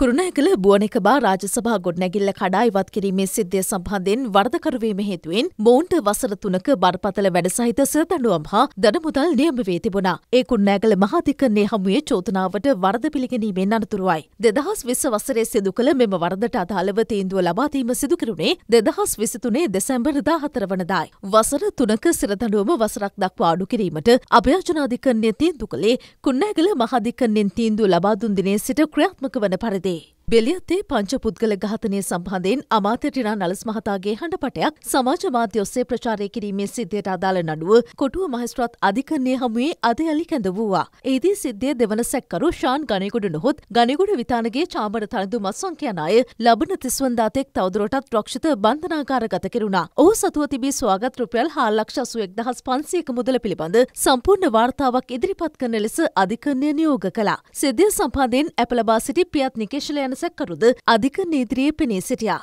කුරුණෑගල බුවනෙක බා රාජසභා ගොඩනැගිල්ල කඩා ඉවත් කිරීමේ සිද්ධිය සම්බන්ධයෙන් වරදකරුවීම හේතුවෙන් මොවුන්ට වසර තුනක බරපතල වැඩසහිත සිරදඬුවම් හා දඩමුදල් නියම වී තිබුණා. ඒ කුරුණෑගල මහාධිකරණයේ හමුවේ චෝදනාවට වරද පිළිගැනීමෙන් අනතුරුවයි. දෙදහස් විස්ස වසරේ සිදු කළ මෙම වරදට අදාළව තීන්දුව ලබාදීම සිදු කෙරුණේ දෙදහස් විසිතුනේ දෙසැම්බර් දාහතර වනදායි. වසර තුනක සිරදඬුවම වසරක් දක්වා අඩු කිරීමට අභ්‍යාජනාධිකරණය තීන්දු කළේ කුන්නෑගල මහාධිකරණයෙන් තීන්දුව ලබා දුන් දිනේ සිට ක්‍රියාත්මක වන පරිදි. de බෙලියත්තේ පංචපුද්ගල ඝාතනය සම්බන්ධයෙන් අමාත්‍ය ටිනා නලස් මහතාගේ හඬපටයක් සමාජ මාධ්‍ය ඔස්සේ ප්‍රචාරය කිරීමේ සිද්ධියට අදාළ නඩුව කොටුව මහේස්ත්‍රාත් අධිකරණය හමුවේ අද යළි කැඳ වූවා. එහිදී සිද්ධිය දෙවන සැක්කරු ශාන් ගණිකුඩ නොහොත් ගණිකුඩ විතානගේ චාමර තනදු මත්සංක යන අය ලබන තිස්වන්දාතෙක් තවදුරටත් රක්ෂිත බන්ධනාගාරගත කෙරුණා. ඔහු සතුව තිබී ස්වාගත් රුපියල් හාලක්ෂ අසුවෙක් දහස් පන්සියක මුදල පිළිබඳ සම්පූර්ණ වාර්තාවක් ඉදිරිපත් කරන ලෙස අධිකරණය නියෝග කළා. සිද්ධිය සම්බන්ධයෙන් ඇප ලබා සිටි පියත් නිකේෂල යන සැකකරුද අධික නීතිරියේ පෙනී සිටියා.